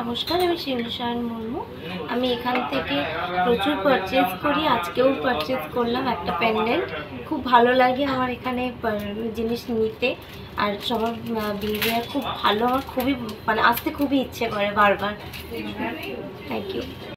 নমস্কার, আমি শিমলিশায়ন মুর্মু। আমি এখান থেকে প্রচুর পারচেস করি, আজকেও পারচেস করলাম একটা প্যান্ডেন্ট খুব ভালো লাগে আমার এখানে জিনিস নিতে। আর সবার বিহেভিয়ার খুব ভালো, আমার খুবই মানে আসতে খুবই ইচ্ছে করে বারবার। Thank you